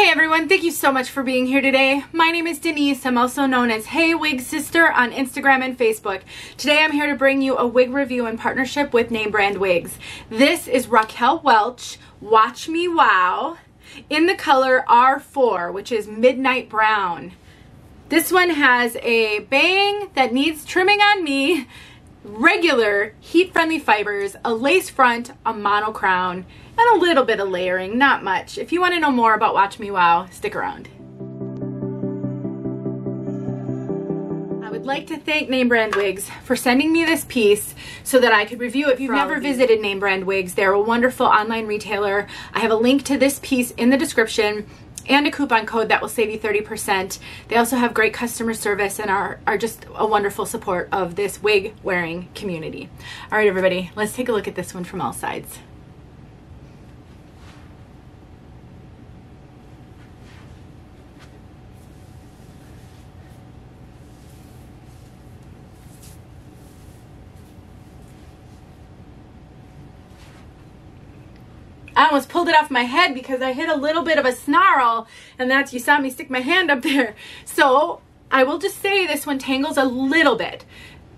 Hey everyone, thank you so much for being here today. My name is Denise. I'm also known as Hey Wig Sister on Instagram and Facebook. Today I'm here to bring you a wig review in partnership with Name Brand Wigs. This is Raquel Welch, Watch Me Wow, in the color R4, which is Midnight Brown. This one has a bang that needs trimming on me, regular heat-friendly fibers, a lace front, a mono crown, and a little bit of layering, not much. If you want to know more about Watch Me Wow, stick around. I would like to thank Name Brand Wigs for sending me this piece so that I could review it. If you've never visited Name Brand Wigs, they're a wonderful online retailer. I have a link to this piece in the description and a coupon code that will save you 30%. They also have great customer service and are, are just a wonderful support of this wig wearing community. All right, everybody, let's take a look at this one from all sides. I almost pulled it off my head because I hit a little bit of a snarl and that's, you saw me stick my hand up there. So I will just say this one tangles a little bit.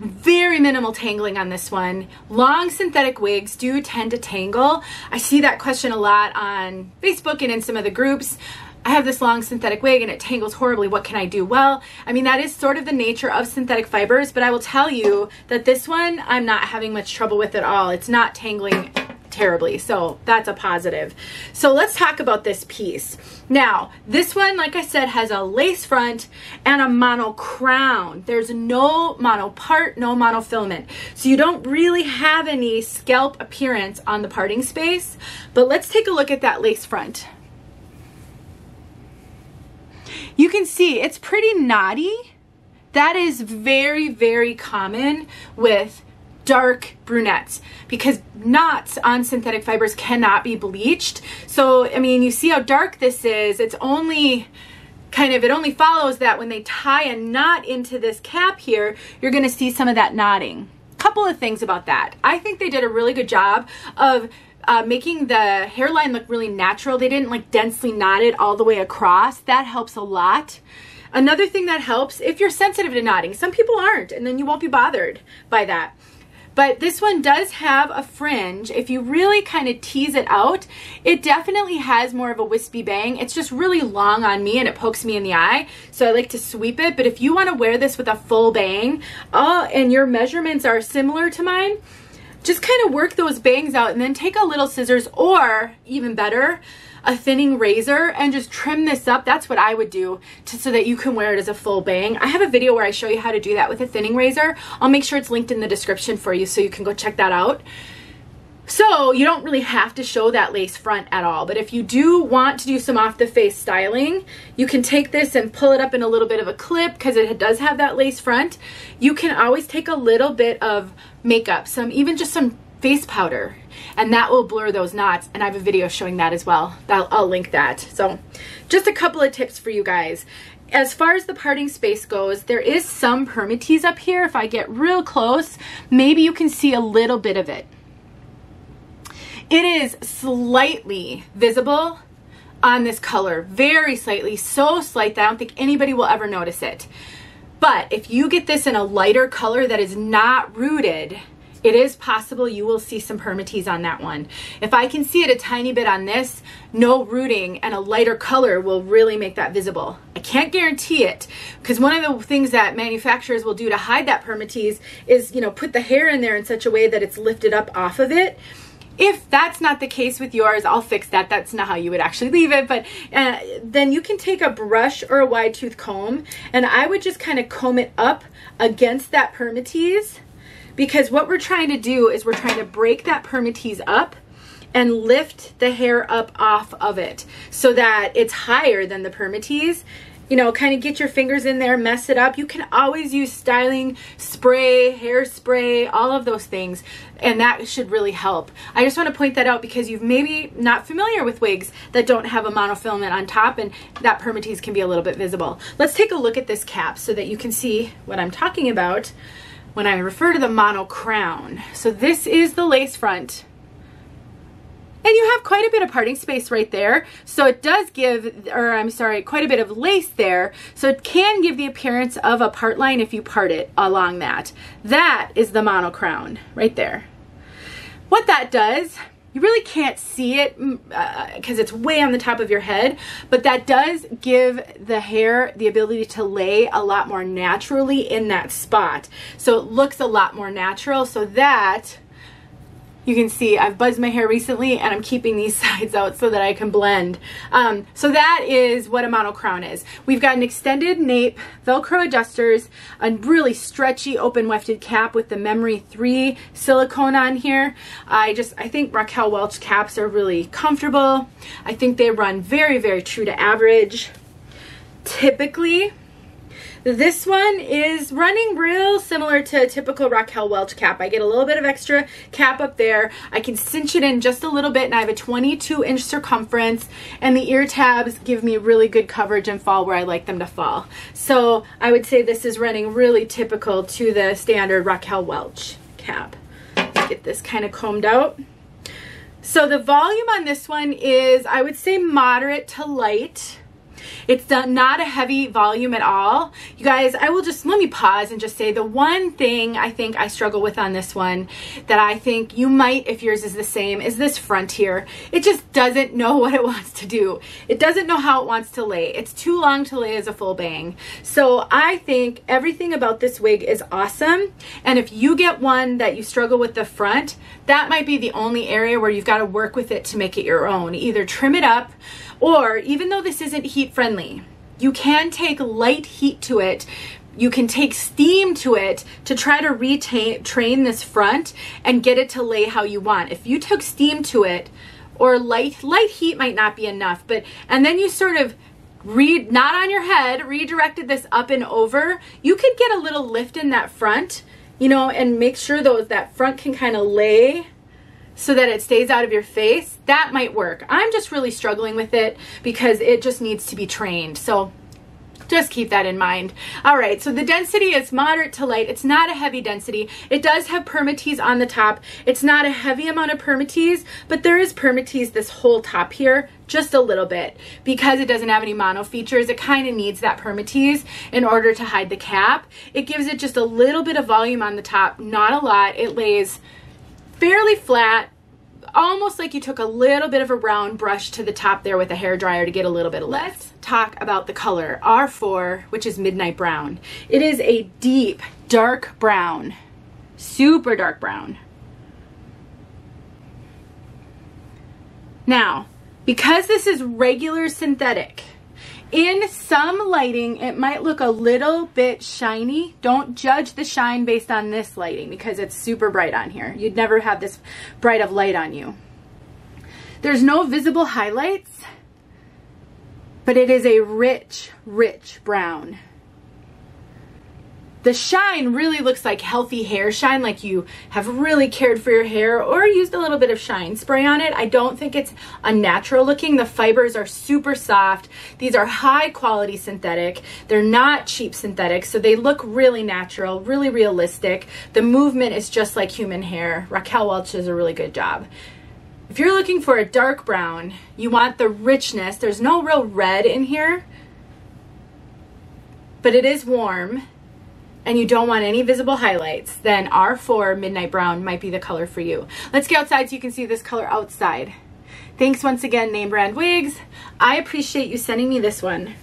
Very minimal tangling on this one. Long synthetic wigs do tend to tangle. I see that question a lot on Facebook and in some of the groups. I have this long synthetic wig and it tangles horribly. What can I do? Well, I mean, that is sort of the nature of synthetic fibers, but I will tell you that this one I'm not having much trouble with at all. It's not tangling terribly. So that's a positive. So let's talk about this piece. Now, this one, like I said, has a lace front and a mono crown. There's no mono part, no monofilament. So you don't really have any scalp appearance on the parting space. But let's take a look at that lace front. You can see it's pretty knotty. That is very, very common with dark brunettes because knots on synthetic fibers cannot be bleached. So, I mean, you see how dark this is. It's only kind of, it only follows that when they tie a knot into this cap here, you're going to see some of that knotting. Couple of things about that. I think they did a really good job of uh, making the hairline look really natural. They didn't like densely knot it all the way across. That helps a lot. Another thing that helps, if you're sensitive to knotting, some people aren't, and then you won't be bothered by that. But this one does have a fringe. If you really kind of tease it out, it definitely has more of a wispy bang. It's just really long on me and it pokes me in the eye. So I like to sweep it. But if you want to wear this with a full bang uh, and your measurements are similar to mine, just kind of work those bangs out and then take a little scissors or even better, a thinning razor and just trim this up. That's what I would do to, so that you can wear it as a full bang. I have a video where I show you how to do that with a thinning razor. I'll make sure it's linked in the description for you so you can go check that out. So you don't really have to show that lace front at all. But if you do want to do some off the face styling, you can take this and pull it up in a little bit of a clip because it does have that lace front. You can always take a little bit of makeup, some even just some face powder and that will blur those knots and I have a video showing that as well. I'll, I'll link that. So just a couple of tips for you guys. As far as the parting space goes, there is some permatease up here. If I get real close, maybe you can see a little bit of it. It is slightly visible on this color, very slightly, so slight that I don't think anybody will ever notice it. But if you get this in a lighter color that is not rooted, it is possible you will see some permatease on that one. If I can see it a tiny bit on this, no rooting and a lighter color will really make that visible. I can't guarantee it because one of the things that manufacturers will do to hide that permatease is, you know, put the hair in there in such a way that it's lifted up off of it. If that's not the case with yours, I'll fix that. That's not how you would actually leave it. But uh, then you can take a brush or a wide tooth comb and I would just kind of comb it up against that permatease because what we're trying to do is we're trying to break that permatease up and lift the hair up off of it so that it's higher than the permatease you know, kind of get your fingers in there, mess it up. You can always use styling spray, hairspray, all of those things, and that should really help. I just want to point that out because you've maybe not familiar with wigs that don't have a monofilament on top, and that permatease can be a little bit visible. Let's take a look at this cap so that you can see what I'm talking about when I refer to the mono crown. So this is the lace front. And you have quite a bit of parting space right there. So it does give, or I'm sorry, quite a bit of lace there. So it can give the appearance of a part line if you part it along that. That is the mono crown right there. What that does, you really can't see it because mm, uh, it's way on the top of your head, but that does give the hair the ability to lay a lot more naturally in that spot. So it looks a lot more natural. So that you can see I've buzzed my hair recently and I'm keeping these sides out so that I can blend. Um, so that is what a mono crown is. We've got an extended nape, Velcro adjusters, a really stretchy open wefted cap with the Memory 3 silicone on here. I just, I think Raquel Welch caps are really comfortable. I think they run very, very true to average. Typically, this one is running real similar to a typical Raquel Welch cap. I get a little bit of extra cap up there. I can cinch it in just a little bit and I have a 22 inch circumference and the ear tabs give me really good coverage and fall where I like them to fall. So I would say this is running really typical to the standard Raquel Welch cap. Let's get this kind of combed out. So the volume on this one is, I would say moderate to light. It's not a heavy volume at all. You guys, I will just, let me pause and just say the one thing I think I struggle with on this one that I think you might, if yours is the same, is this front here. It just doesn't know what it wants to do. It doesn't know how it wants to lay. It's too long to lay as a full bang. So I think everything about this wig is awesome. And if you get one that you struggle with the front, that might be the only area where you've got to work with it to make it your own. Either trim it up or even though this isn't heat friendly, you can take light heat to it. You can take steam to it to try to retrain this front and get it to lay how you want. If you took steam to it or light, light heat might not be enough, but, and then you sort of read, not on your head, redirected this up and over, you could get a little lift in that front, you know, and make sure those, that front can kind of lay so that it stays out of your face, that might work. I'm just really struggling with it because it just needs to be trained. So just keep that in mind. All right, so the density is moderate to light. It's not a heavy density. It does have permatease on the top. It's not a heavy amount of permatease, but there is permatease this whole top here, just a little bit. Because it doesn't have any mono features, it kind of needs that permatease in order to hide the cap. It gives it just a little bit of volume on the top, not a lot. It lays fairly flat, almost like you took a little bit of a round brush to the top there with a hair dryer to get a little bit of lift. Let's talk about the color R4, which is Midnight Brown. It is a deep, dark brown, super dark brown. Now, because this is regular synthetic, in some lighting, it might look a little bit shiny. Don't judge the shine based on this lighting because it's super bright on here. You'd never have this bright of light on you. There's no visible highlights, but it is a rich, rich brown. The shine really looks like healthy hair shine, like you have really cared for your hair or used a little bit of shine spray on it. I don't think it's unnatural looking. The fibers are super soft. These are high quality synthetic. They're not cheap synthetic, so they look really natural, really realistic. The movement is just like human hair. Raquel Welch does a really good job. If you're looking for a dark brown, you want the richness. There's no real red in here, but it is warm and you don't want any visible highlights, then R4 Midnight Brown might be the color for you. Let's get outside so you can see this color outside. Thanks once again, Name Brand Wigs. I appreciate you sending me this one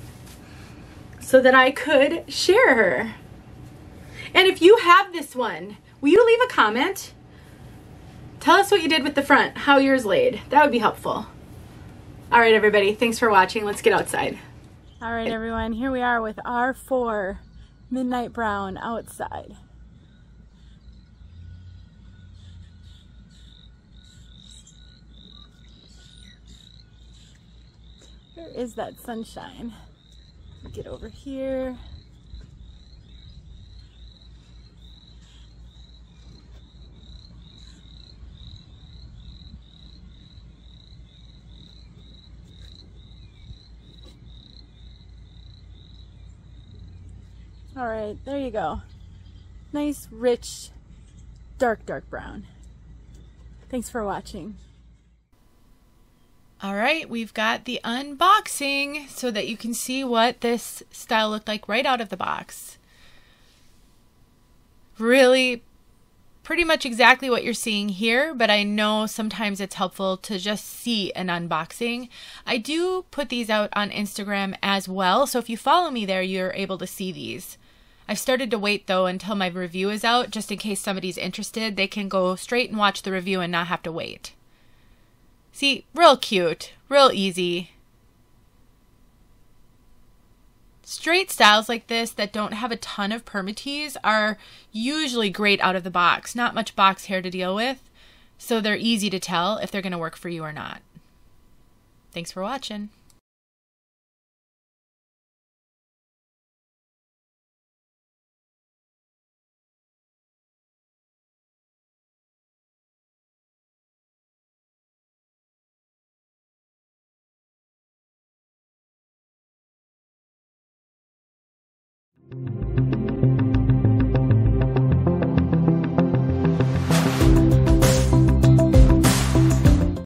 so that I could share her. And if you have this one, will you leave a comment? Tell us what you did with the front, how yours laid. That would be helpful. All right, everybody, thanks for watching. Let's get outside. All right, everyone, here we are with R4 midnight brown outside. Where is that sunshine? Get over here. All right, there you go. Nice, rich, dark, dark brown. Thanks for watching. All right, we've got the unboxing so that you can see what this style looked like right out of the box. Really pretty much exactly what you're seeing here, but I know sometimes it's helpful to just see an unboxing. I do put these out on Instagram as well, so if you follow me there, you're able to see these. I've started to wait though until my review is out, just in case somebody's interested. They can go straight and watch the review and not have to wait. See, real cute, real easy. Straight styles like this that don't have a ton of permatease are usually great out of the box. Not much box hair to deal with, so they're easy to tell if they're going to work for you or not. Thanks for watching.